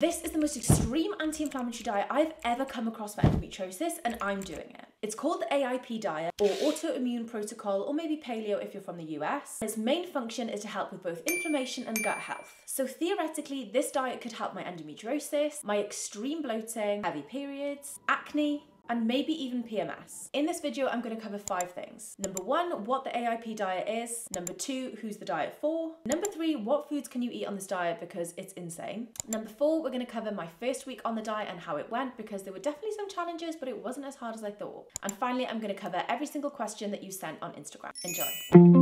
This is the most extreme anti-inflammatory diet I've ever come across for endometriosis and I'm doing it. It's called the AIP diet or autoimmune protocol or maybe paleo if you're from the US. Its main function is to help with both inflammation and gut health. So theoretically, this diet could help my endometriosis, my extreme bloating, heavy periods, acne, and maybe even PMS. In this video, I'm going to cover five things. Number one, what the AIP diet is. Number two, who's the diet for. Number three, what foods can you eat on this diet because it's insane. Number four, we're going to cover my first week on the diet and how it went because there were definitely some challenges, but it wasn't as hard as I thought. And finally, I'm going to cover every single question that you sent on Instagram. Enjoy.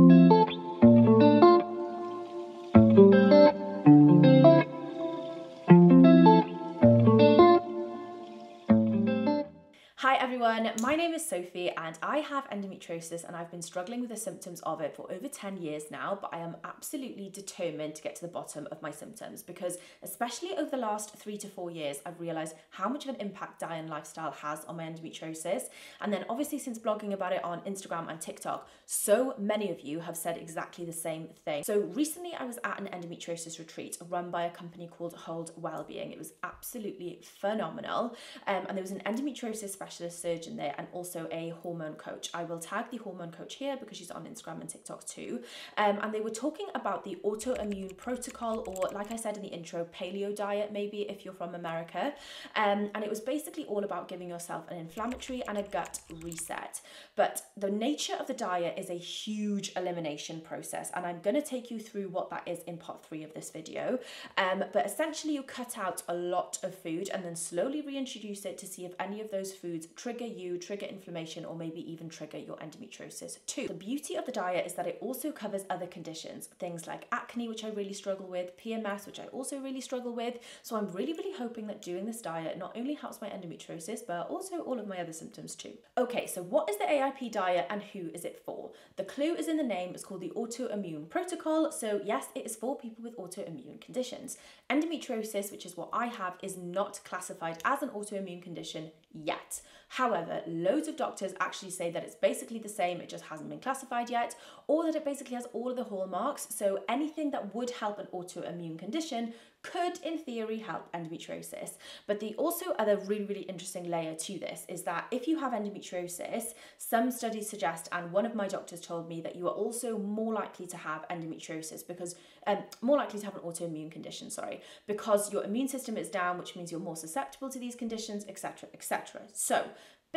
Everyone, my name is Sophie and I have endometriosis and I've been struggling with the symptoms of it for over 10 years now, but I am absolutely determined to get to the bottom of my symptoms because especially over the last three to four years, I've realized how much of an impact diet and lifestyle has on my endometriosis. And then obviously since blogging about it on Instagram and TikTok, so many of you have said exactly the same thing. So recently I was at an endometriosis retreat run by a company called Hold Wellbeing. It was absolutely phenomenal. Um, and there was an endometriosis specialist there and also a hormone coach. I will tag the hormone coach here because she's on Instagram and TikTok too. Um, and they were talking about the autoimmune protocol, or like I said in the intro, paleo diet, maybe if you're from America. Um, and it was basically all about giving yourself an inflammatory and a gut reset. But the nature of the diet is a huge elimination process. And I'm going to take you through what that is in part three of this video. Um, but essentially, you cut out a lot of food and then slowly reintroduce it to see if any of those foods trigger you, trigger inflammation, or maybe even trigger your endometriosis too. The beauty of the diet is that it also covers other conditions, things like acne, which I really struggle with, PMS, which I also really struggle with. So I'm really, really hoping that doing this diet not only helps my endometriosis, but also all of my other symptoms too. Okay, so what is the AIP diet and who is it for? The clue is in the name, it's called the autoimmune protocol. So yes, it is for people with autoimmune conditions. Endometriosis, which is what I have, is not classified as an autoimmune condition yet. However, loads of doctors actually say that it's basically the same, it just hasn't been classified yet, or that it basically has all of the hallmarks. So anything that would help an autoimmune condition could in theory help endometriosis. But the also other really, really interesting layer to this is that if you have endometriosis, some studies suggest, and one of my doctors told me that you are also more likely to have endometriosis because um, more likely to have an autoimmune condition, sorry, because your immune system is down, which means you're more susceptible to these conditions, etc., etc. So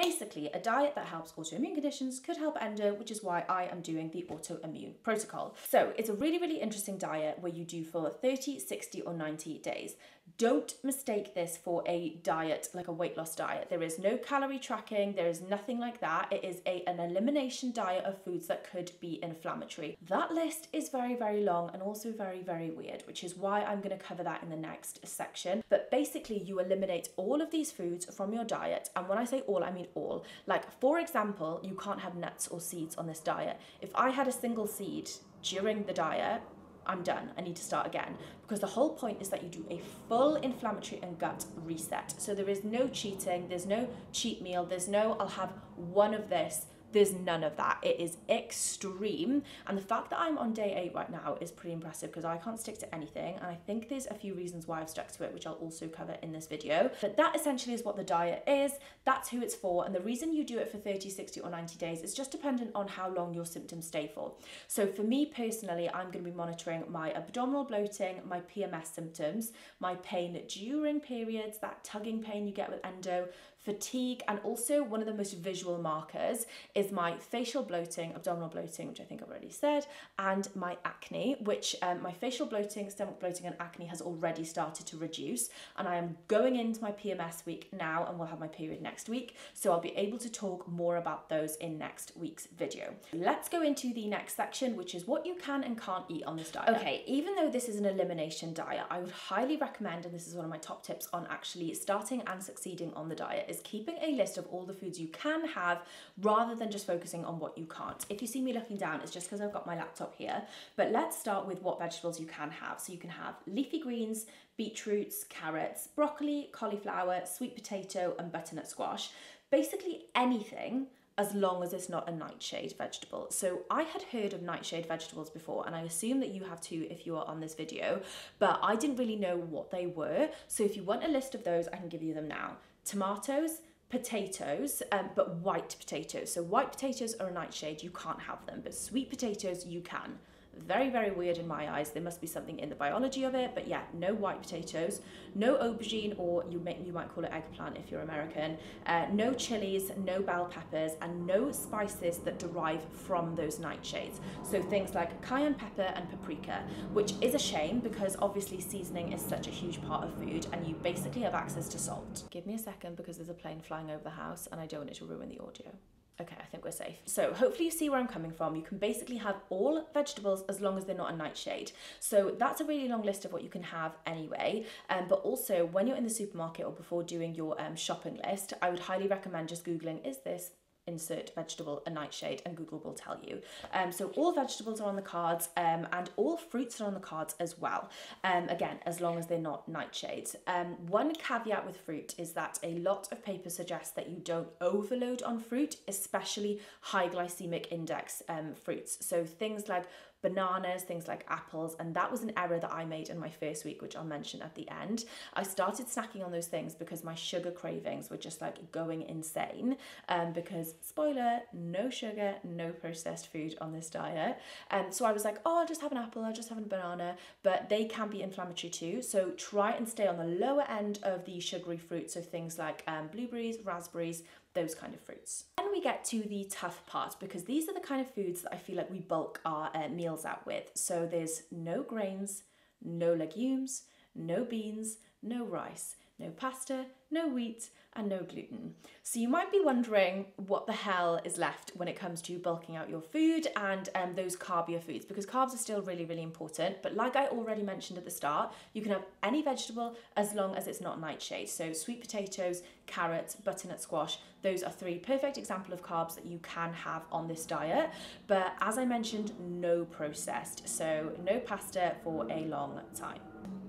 Basically, a diet that helps autoimmune conditions could help endo, which is why I am doing the autoimmune protocol. So it's a really, really interesting diet where you do for 30, 60, or 90 days. Don't mistake this for a diet like a weight loss diet. There is no calorie tracking, there is nothing like that. It is a, an elimination diet of foods that could be inflammatory. That list is very, very long and also very, very weird, which is why I'm going to cover that in the next section. But basically, you eliminate all of these foods from your diet. And when I say all, I mean all. Like, for example, you can't have nuts or seeds on this diet. If I had a single seed during the diet, I'm done. I need to start again. Because the whole point is that you do a full inflammatory and gut reset. So there is no cheating, there's no cheat meal, there's no, I'll have one of this there's none of that. It is extreme. And the fact that I'm on day eight right now is pretty impressive because I can't stick to anything. And I think there's a few reasons why I've stuck to it, which I'll also cover in this video. But that essentially is what the diet is. That's who it's for. And the reason you do it for 30, 60, or 90 days is just dependent on how long your symptoms stay for. So for me personally, I'm going to be monitoring my abdominal bloating, my PMS symptoms, my pain during periods, that tugging pain you get with endo, fatigue, and also one of the most visual markers is my facial bloating, abdominal bloating, which I think I've already said, and my acne, which um, my facial bloating, stomach bloating, and acne has already started to reduce. And I am going into my PMS week now, and we'll have my period next week. So I'll be able to talk more about those in next week's video. Let's go into the next section, which is what you can and can't eat on this diet. Okay, even though this is an elimination diet, I would highly recommend, and this is one of my top tips on actually starting and succeeding on the diet, is keeping a list of all the foods you can have rather than just focusing on what you can't. If you see me looking down, it's just because I've got my laptop here. But let's start with what vegetables you can have. So you can have leafy greens, beetroots, carrots, broccoli, cauliflower, sweet potato, and butternut squash. Basically anything as long as it's not a nightshade vegetable. So I had heard of nightshade vegetables before, and I assume that you have too if you are on this video, but I didn't really know what they were. So if you want a list of those, I can give you them now. Tomatoes, potatoes, um, but white potatoes. So white potatoes are a nightshade, you can't have them, but sweet potatoes you can. Very, very weird in my eyes. There must be something in the biology of it, but yeah, no white potatoes, no aubergine, or you, may, you might call it eggplant if you're American, uh, no chilies, no bell peppers, and no spices that derive from those nightshades. So things like cayenne pepper and paprika, which is a shame because obviously seasoning is such a huge part of food and you basically have access to salt. Give me a second because there's a plane flying over the house and I don't want it to ruin the audio. Okay, I think we're safe. So hopefully you see where I'm coming from. You can basically have all vegetables as long as they're not a nightshade. So that's a really long list of what you can have anyway. Um, but also when you're in the supermarket or before doing your um, shopping list, I would highly recommend just Googling, is this insert vegetable a nightshade and Google will tell you. Um, so all vegetables are on the cards um, and all fruits are on the cards as well. Um, again, as long as they're not nightshades. Um, one caveat with fruit is that a lot of papers suggest that you don't overload on fruit, especially high glycemic index um, fruits. So things like bananas, things like apples, and that was an error that I made in my first week, which I'll mention at the end. I started snacking on those things because my sugar cravings were just like going insane. Um, because spoiler, no sugar, no processed food on this diet. Um, so I was like, oh, I'll just have an apple, I'll just have a banana, but they can be inflammatory too. So try and stay on the lower end of the sugary fruits, so things like um, blueberries, raspberries, those kind of fruits. Then we get to the tough part because these are the kind of foods that I feel like we bulk our uh, meals out with. So there's no grains, no legumes, no beans, no rice, no pasta, no wheat, and no gluten. So you might be wondering what the hell is left when it comes to bulking out your food and um, those carbier foods because carbs are still really, really important. But like I already mentioned at the start, you can have any vegetable as long as it's not nightshade. So sweet potatoes, carrots, butternut squash, those are three perfect example of carbs that you can have on this diet. But as I mentioned, no processed. So no pasta for a long time.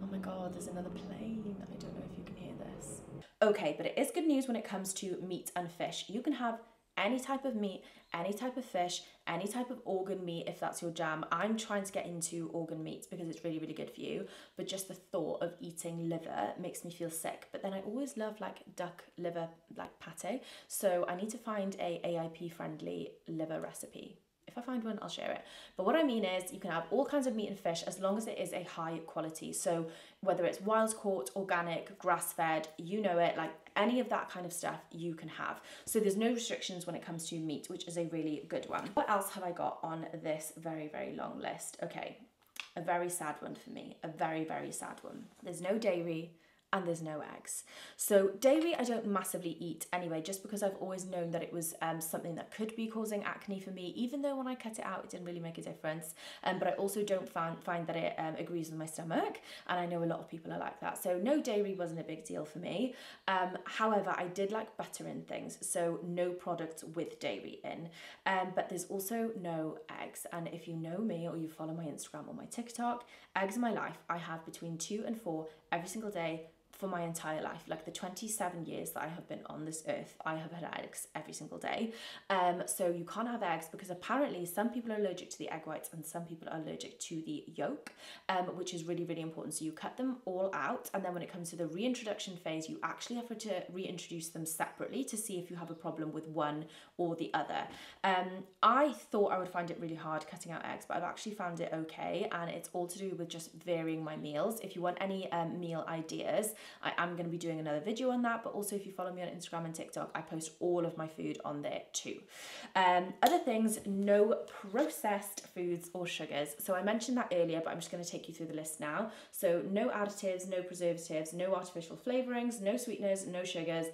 Oh my God, there's another plane. I don't know if you can hear this. Okay, but it is good news when it comes to meat and fish. You can have any type of meat, any type of fish, any type of organ meat if that's your jam. I'm trying to get into organ meats because it's really, really good for you. But just the thought of eating liver makes me feel sick. But then I always love like duck liver, like pate. So I need to find a AIP friendly liver recipe. If I find one, I'll share it. But what I mean is, you can have all kinds of meat and fish as long as it is a high quality. So, whether it's wild caught, organic, grass fed, you know it, like any of that kind of stuff you can have. So, there's no restrictions when it comes to meat, which is a really good one. What else have I got on this very, very long list? Okay, a very sad one for me, a very, very sad one. There's no dairy, and there's no eggs. So dairy I don't massively eat anyway, just because I've always known that it was um, something that could be causing acne for me, even though when I cut it out, it didn't really make a difference. Um, but I also don't find, find that it um, agrees with my stomach, and I know a lot of people are like that. So no dairy wasn't a big deal for me. Um, however, I did like butter in things, so no products with dairy in. Um, but there's also no eggs, and if you know me or you follow my Instagram or my TikTok, eggs in my life, I have between two and four every single day for my entire life. Like the 27 years that I have been on this earth, I have had eggs every single day. Um, so you can't have eggs because apparently some people are allergic to the egg whites and some people are allergic to the yolk, um, which is really, really important. So you cut them all out. And then when it comes to the reintroduction phase, you actually have to reintroduce them separately to see if you have a problem with one or the other. Um, I thought I would find it really hard cutting out eggs, but I've actually found it okay. And it's all to do with just varying my meals. If you want any um, meal ideas, I am going to be doing another video on that, but also if you follow me on Instagram and TikTok, I post all of my food on there too. Um, other things, no processed foods or sugars. So I mentioned that earlier, but I'm just going to take you through the list now. So no additives, no preservatives, no artificial flavorings, no sweeteners, no sugars,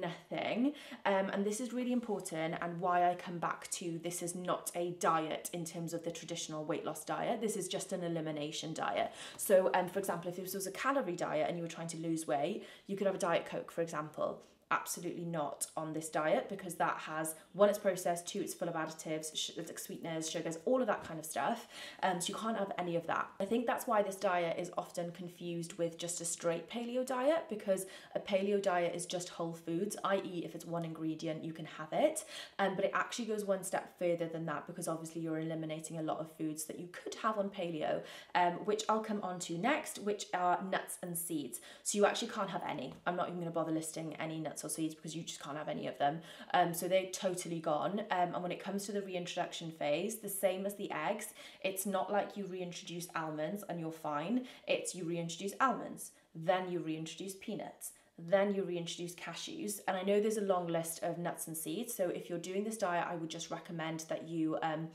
nothing. Um, and this is really important and why I come back to this is not a diet in terms of the traditional weight loss diet. This is just an elimination diet. So, um, for example, if this was a calorie diet and you were trying to lose weight, you could have a Diet Coke, for example absolutely not on this diet because that has one it's processed two it's full of additives like sweeteners sugars all of that kind of stuff. Um, so you can't have any of that. I think that's why this diet is often confused with just a straight paleo diet because a paleo diet is just whole foods i.e if it's one ingredient you can have it. Um, but it actually goes one step further than that because obviously you're eliminating a lot of foods that you could have on paleo um, which i'll come on to next which are nuts and seeds. So you actually can't have any. I'm not even going to bother listing any nuts or seeds because you just can't have any of them. Um, so they're totally gone. Um, and when it comes to the reintroduction phase, the same as the eggs, it's not like you reintroduce almonds and you're fine. It's you reintroduce almonds, then you reintroduce peanuts, then you reintroduce cashews. And I know there's a long list of nuts and seeds. So if you're doing this diet, I would just recommend that you um,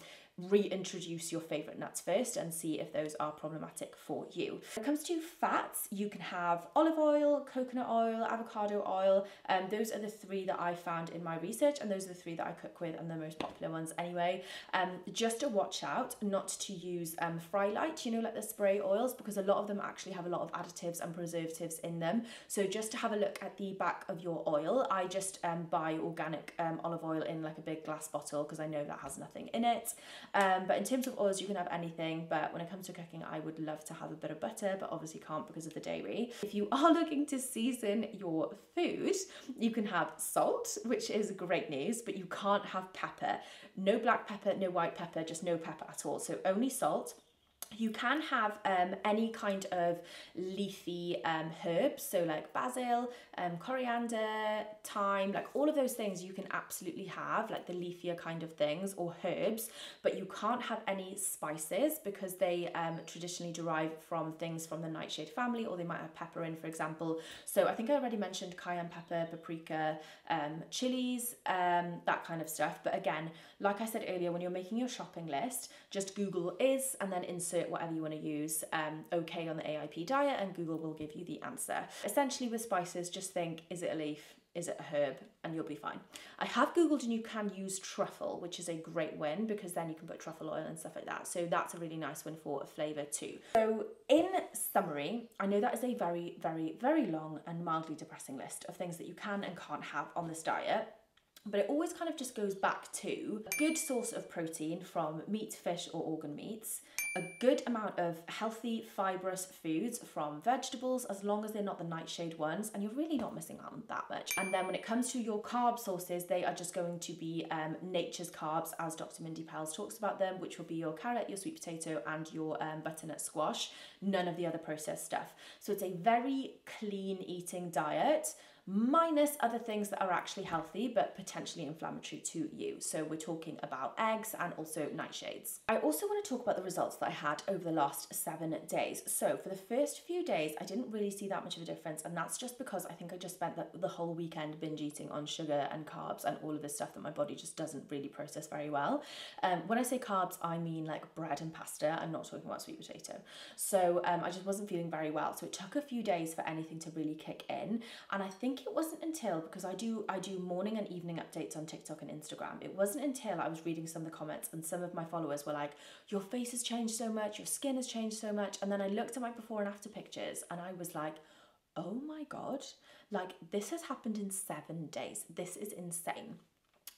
reintroduce your favorite nuts first and see if those are problematic for you. When it comes to fats, you can have olive oil, coconut oil, avocado oil. Um, those are the three that I found in my research, and those are the three that I cook with and the most popular ones anyway. Um, just to watch out not to use um, Frylight, you know, like the spray oils, because a lot of them actually have a lot of additives and preservatives in them. So just to have a look at the back of your oil, I just um, buy organic um, olive oil in like a big glass bottle because I know that has nothing in it. Um, but in terms of oils, you can have anything. But when it comes to cooking, I would love to have a bit of butter, but obviously can't because of the dairy. If you are looking to season your food, you can have salt, which is great news, but you can't have pepper. No black pepper, no white pepper, just no pepper at all. So only salt. You can have um, any kind of leafy um, herbs, so like basil, um, coriander, thyme, like all of those things you can absolutely have, like the leafier kind of things or herbs, but you can't have any spices because they um, traditionally derive from things from the nightshade family or they might have pepper in, for example. So I think I already mentioned cayenne pepper, paprika, um, chilies, um, that kind of stuff. But again, like I said earlier, when you're making your shopping list, just Google is and then insert whatever you want to use um, okay on the AIP diet and Google will give you the answer. Essentially with spices, just think, is it a leaf? Is it a herb? And you'll be fine. I have Googled and you can use truffle, which is a great win because then you can put truffle oil and stuff like that. So that's a really nice one for a flavour too. So in summary, I know that is a very, very, very long and mildly depressing list of things that you can and can't have on this diet but it always kind of just goes back to a good source of protein from meat, fish, or organ meats, a good amount of healthy fibrous foods from vegetables as long as they're not the nightshade ones and you're really not missing out on that much. And then when it comes to your carb sources they are just going to be um, nature's carbs as dr mindy pelz talks about them which will be your carrot your sweet potato and your um, butternut squash. None of the other processed stuff. So it's a very clean eating diet minus other things that are actually healthy but potentially inflammatory to you. So we're talking about eggs and also nightshades. I also want to talk about the results that I had over the last seven days. So for the first few days, I didn't really see that much of a difference, and that's just because I think I just spent the, the whole weekend binge eating on sugar and carbs and all of this stuff that my body just doesn't really process very well. Um, when I say carbs, I mean like bread and pasta. I'm not talking about sweet potato. So um, I just wasn't feeling very well. So it took a few days for anything to really kick in, and I think it wasn't until because I do I do morning and evening updates on TikTok and Instagram. It wasn't until I was reading some of the comments and some of my followers were like, "Your face has changed so much, your skin has changed so much," and then I looked at my before and after pictures and I was like, "Oh my god!" Like this has happened in seven days. This is insane.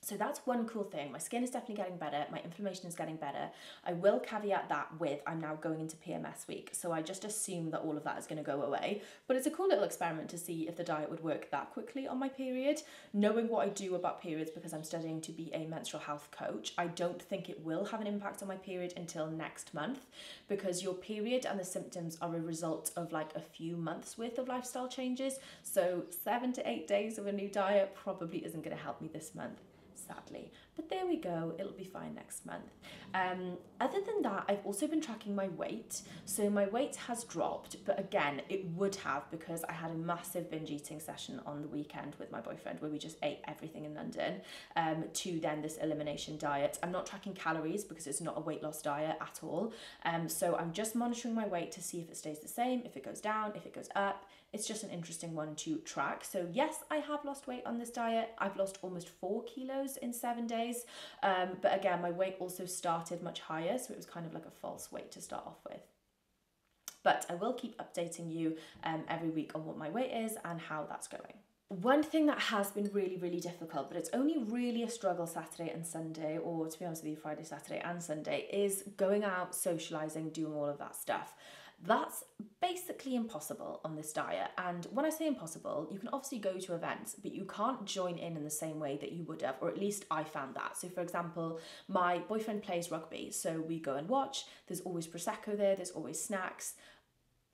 So that's one cool thing. My skin is definitely getting better. My inflammation is getting better. I will caveat that with I'm now going into PMS week. So I just assume that all of that is going to go away. But it's a cool little experiment to see if the diet would work that quickly on my period. Knowing what I do about periods because I'm studying to be a menstrual health coach, I don't think it will have an impact on my period until next month because your period and the symptoms are a result of like a few months worth of lifestyle changes. So seven to eight days of a new diet probably isn't going to help me this month sadly. But there we go, it'll be fine next month. Um, other than that, I've also been tracking my weight. So my weight has dropped, but again, it would have because I had a massive binge eating session on the weekend with my boyfriend where we just ate everything in London um, to then this elimination diet. I'm not tracking calories because it's not a weight loss diet at all. Um, so I'm just monitoring my weight to see if it stays the same, if it goes down, if it goes up. It's just an interesting one to track. So yes, I have lost weight on this diet. I've lost almost four kilos in seven days. Um, but again, my weight also started much higher, so it was kind of like a false weight to start off with. But I will keep updating you um, every week on what my weight is and how that's going. One thing that has been really, really difficult, but it's only really a struggle Saturday and Sunday, or to be honest with you, Friday, Saturday, and Sunday, is going out, socializing, doing all of that stuff. That's basically impossible on this diet. And when I say impossible, you can obviously go to events, but you can't join in in the same way that you would have, or at least I found that. So, for example, my boyfriend plays rugby, so we go and watch. There's always Prosecco there, there's always snacks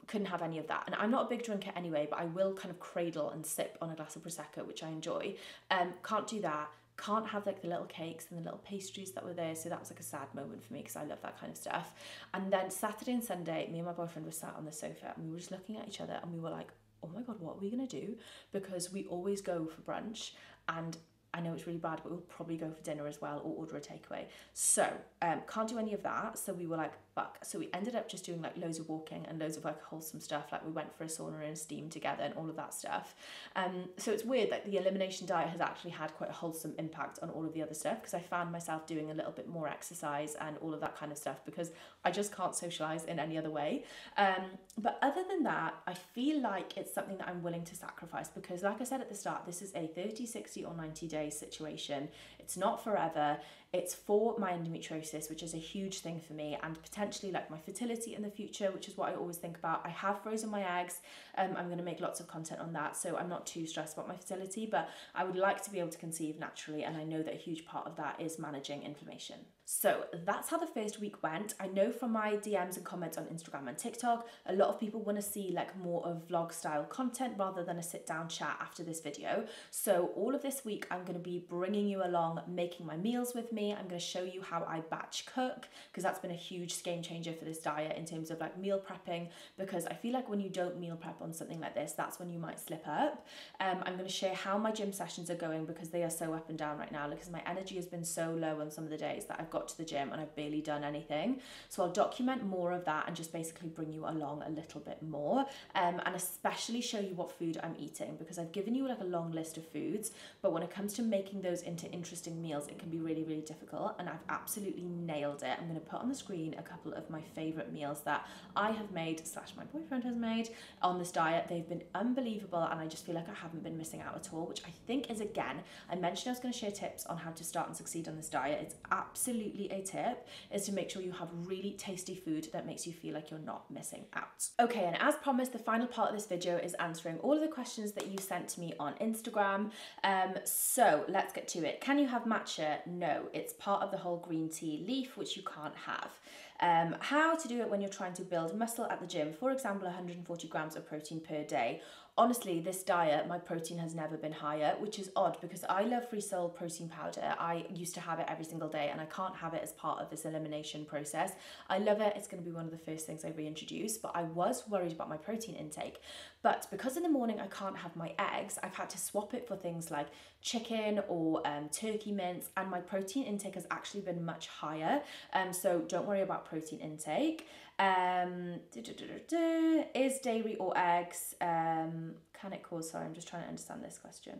couldn't have any of that. And I'm not a big drinker anyway, but I will kind of cradle and sip on a glass of prosecco, which I enjoy. Um, can't do that. Can't have like the little cakes and the little pastries that were there. So that was like a sad moment for me because I love that kind of stuff. And then Saturday and Sunday, me and my boyfriend were sat on the sofa and we were just looking at each other and we were like, oh my God, what are we going to do? Because we always go for brunch and I know it's really bad, but we'll probably go for dinner as well or order a takeaway. So, um, can't do any of that. So we were like, fuck. So we ended up just doing like loads of walking and loads of like wholesome stuff. Like we went for a sauna and a steam together and all of that stuff. Um, so it's weird that the elimination diet has actually had quite a wholesome impact on all of the other stuff because I found myself doing a little bit more exercise and all of that kind of stuff because I just can't socialize in any other way. Um, but other than that, I feel like it's something that I'm willing to sacrifice because, like I said at the start, this is a 30, 60, or 90 day situation. It's not forever. It's for my endometriosis, which is a huge thing for me, and potentially like my fertility in the future, which is what I always think about. I have frozen my eggs. Um, I'm going to make lots of content on that, so I'm not too stressed about my fertility, but I would like to be able to conceive naturally, and I know that a huge part of that is managing inflammation. So that's how the first week went. I know from my DMs and comments on Instagram and TikTok, a lot of people want to see like more of vlog style content rather than a sit down chat after this video. So all of this week, I'm going to be bringing you along, making my meals with me. I'm going to show you how I batch cook because that's been a huge game changer for this diet in terms of like meal prepping. Because I feel like when you don't meal prep on something like this, that's when you might slip up. Um, I'm going to share how my gym sessions are going because they are so up and down right now because my energy has been so low on some of the days that I've got got to the gym and I've barely done anything. So I'll document more of that and just basically bring you along a little bit more um, and especially show you what food I'm eating because I've given you like a long list of foods, but when it comes to making those into interesting meals, it can be really, really difficult. And I've absolutely nailed it. I'm going to put on the screen a couple of my favorite meals that I have made slash my boyfriend has made on this diet. They've been unbelievable and I just feel like I haven't been missing out at all, which I think is again, I mentioned I was going to share tips on how to start and succeed on this diet. It's absolutely absolutely a tip is to make sure you have really tasty food that makes you feel like you're not missing out. Okay, and as promised, the final part of this video is answering all of the questions that you sent to me on Instagram. Um, so let's get to it. Can you have matcha? No, it's part of the whole green tea leaf, which you can't have. Um, how to do it when you're trying to build muscle at the gym, for example, 140 grams of protein per day, honestly, this diet, my protein has never been higher, which is odd because I love Free Soul protein powder. I used to have it every single day and I can't have it as part of this elimination process. I love it. It's going to be one of the first things I reintroduce, but I was worried about my protein intake. But because in the morning I can't have my eggs, I've had to swap it for things like chicken or um, turkey mince, and my protein intake has actually been much higher. Um, so don't worry about protein intake. Um, is dairy or eggs, um, can it cause, sorry, I'm just trying to understand this question.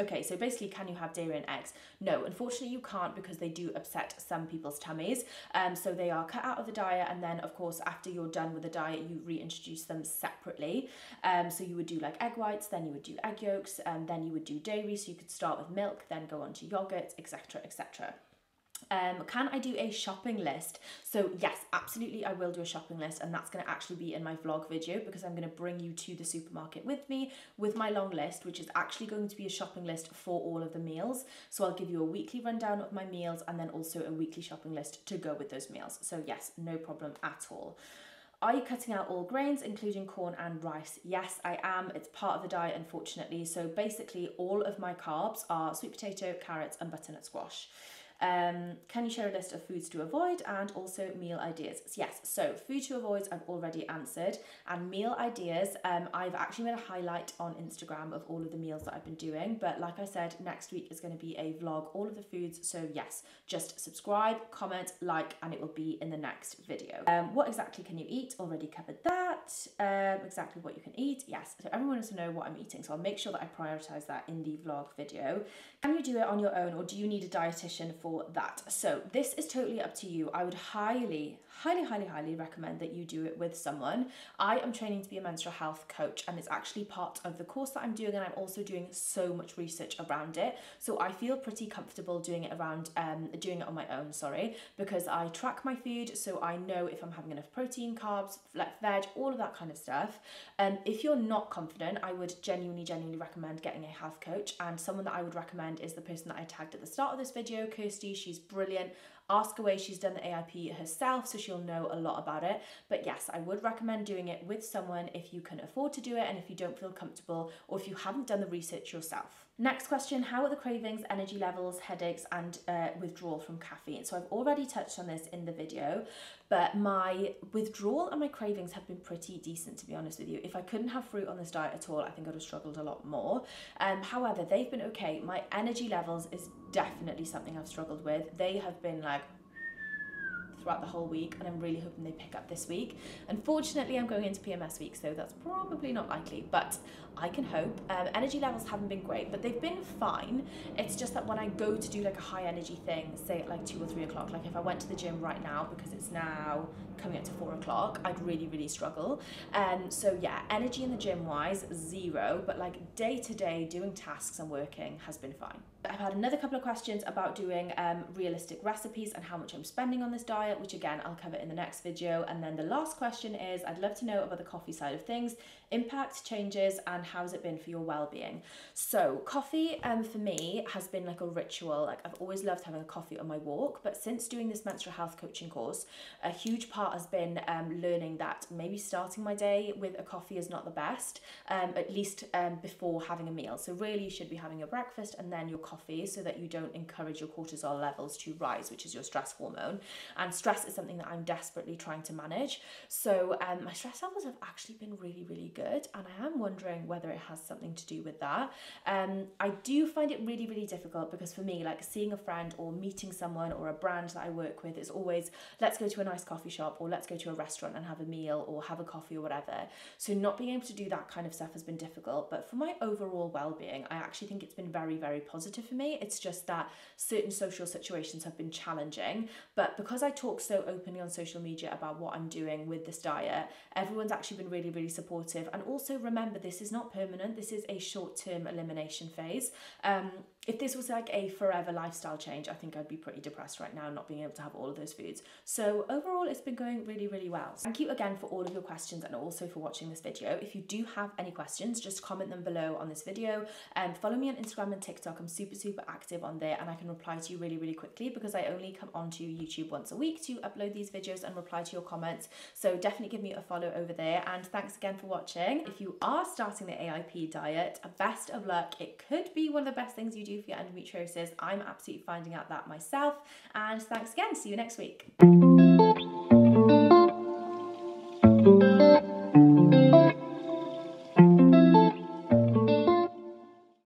Okay, so basically, can you have dairy and eggs? No, unfortunately, you can't because they do upset some people's tummies. Um, so they are cut out of the diet, and then, of course, after you're done with the diet, you reintroduce them separately. Um, so you would do like egg whites, then you would do egg yolks, and then you would do dairy. So you could start with milk, then go on to yogurt, etc., etc. Um, can I do a shopping list? So yes, absolutely I will do a shopping list and that's going to actually be in my vlog video because I'm going to bring you to the supermarket with me with my long list which is actually going to be a shopping list for all of the meals. So I'll give you a weekly rundown of my meals and then also a weekly shopping list to go with those meals. So yes, no problem at all. Are you cutting out all grains, including corn and rice? Yes, I am. It's part of the diet, unfortunately. So basically, all of my carbs are sweet potato, carrots, and butternut squash. Um, can you share a list of foods to avoid and also meal ideas? Yes, so food to avoid, I've already answered, and meal ideas, um, I've actually made a highlight on Instagram of all of the meals that I've been doing. But like I said, next week is going to be a vlog, all of the foods. So, yes, just subscribe, comment, like, and it will be in the next video. Um, what exactly can you eat? Already covered that. Um, exactly what you can eat. Yes, so everyone wants to know what I'm eating. So, I'll make sure that I prioritize that in the vlog video. Can you do it on your own or do you need a dietitian for that. So this is totally up to you. I would highly, highly, highly, highly recommend that you do it with someone. I am training to be a menstrual health coach and it's actually part of the course that I'm doing and I'm also doing so much research around it. So I feel pretty comfortable doing it around, um, doing it on my own, sorry, because I track my food so I know if I'm having enough protein, carbs, like veg, all of that kind of stuff. And um, if you're not confident, I would genuinely, genuinely recommend getting a health coach and someone that I would recommend is the person that I tagged at the start of this video, Kirsty. She's brilliant. Ask away, she's done the AIP herself, so she'll know a lot about it. But yes, I would recommend doing it with someone if you can afford to do it and if you don't feel comfortable or if you haven't done the research yourself. Next question How are the cravings, energy levels, headaches, and uh, withdrawal from caffeine? So, I've already touched on this in the video, but my withdrawal and my cravings have been pretty decent, to be honest with you. If I couldn't have fruit on this diet at all, I think I'd have struggled a lot more. Um, however, they've been okay. My energy levels is definitely something I've struggled with. They have been like throughout the whole week and I'm really hoping they pick up this week. Unfortunately, I'm going into PMS week, so that's probably not likely, but I can hope. Um, energy levels haven't been great, but they've been fine. It's just that when I go to do like a high energy thing, say at like two or three o'clock, like if I went to the gym right now because it's now coming up to four o'clock, I'd really, really struggle. Um, so yeah, energy in the gym wise, zero, but like day to day doing tasks and working has been fine. I've had another couple of questions about doing um, realistic recipes and how much I'm spending on this diet, which again, I'll cover in the next video. And then the last question is, I'd love to know about the coffee side of things, impact, changes, and how's it been for your well-being? So coffee um, for me has been like a ritual. Like I've always loved having a coffee on my walk, but since doing this menstrual health coaching course, a huge part has been um, learning that maybe starting my day with a coffee is not the best, um, at least um, before having a meal. So really you should be having your breakfast and then your coffee so that you don't encourage your cortisol levels to rise, which is your stress hormone. And stress is something that I'm desperately trying to manage. So um, my stress levels have actually been really, really good. And I am wondering whether it has something to do with that. Um, I do find it really, really difficult because for me, like seeing a friend or meeting someone or a brand that I work with is always let's go to a nice coffee shop or let's go to a restaurant and have a meal or have a coffee or whatever. So not being able to do that kind of stuff has been difficult. But for my overall well-being, I actually think it's been very, very positive for me. It's just that certain social situations have been challenging. But because I talk so openly on social media about what I'm doing with this diet, everyone's actually been really, really supportive. And also remember, this is not permanent, this is a short term elimination phase. Um, if this was like a forever lifestyle change, I think I'd be pretty depressed right now not being able to have all of those foods. So overall, it's been going really, really well. Thank you again for all of your questions and also for watching this video. If you do have any questions, just comment them below on this video and follow me on Instagram and TikTok. I'm super, super active on there and I can reply to you really, really quickly because I only come onto YouTube once a week to upload these videos and reply to your comments. So definitely give me a follow over there. And thanks again for watching. If you are starting the AIP diet, best of luck. It could be one of the best things you for your endometriosis. I'm absolutely finding out that myself. And thanks again. See you next week.